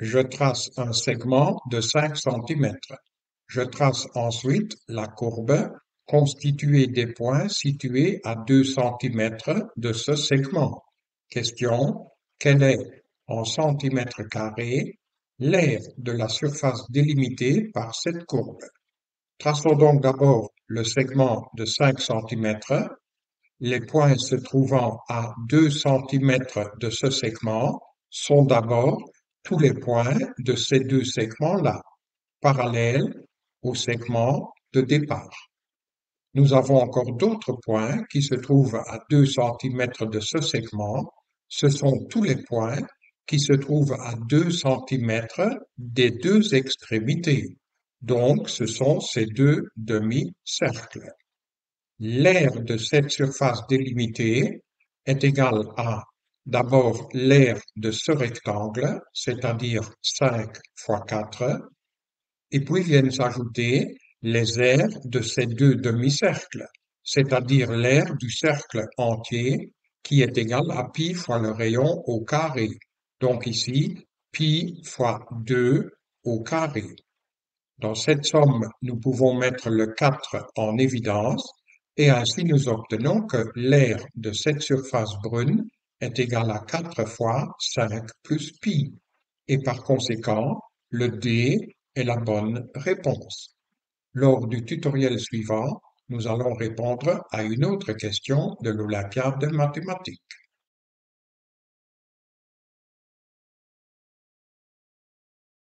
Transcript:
Je trace un segment de 5 cm. Je trace ensuite la courbe constituée des points situés à 2 cm de ce segment. Question. Quel est, en centimètres carrés, l'aire de la surface délimitée par cette courbe? Traçons donc d'abord le segment de 5 cm. Les points se trouvant à 2 cm de ce segment sont d'abord tous les points de ces deux segments-là, parallèles au segment de départ. Nous avons encore d'autres points qui se trouvent à 2 cm de ce segment. Ce sont tous les points qui se trouvent à 2 cm des deux extrémités. Donc, ce sont ces deux demi-cercles. L'aire de cette surface délimitée est égale à d'abord l'aire de ce rectangle, c'est-à-dire 5 fois 4, et puis viennent s'ajouter les aires de ces deux demi-cercles, c'est-à-dire l'aire du cercle entier qui est égal à pi fois le rayon au carré. Donc ici, pi fois 2 au carré. Dans cette somme, nous pouvons mettre le 4 en évidence et ainsi nous obtenons que l'aire de cette surface brune est égal à 4 fois 5 plus pi. Et par conséquent, le D est la bonne réponse. Lors du tutoriel suivant, nous allons répondre à une autre question de l'Olympiade de mathématiques.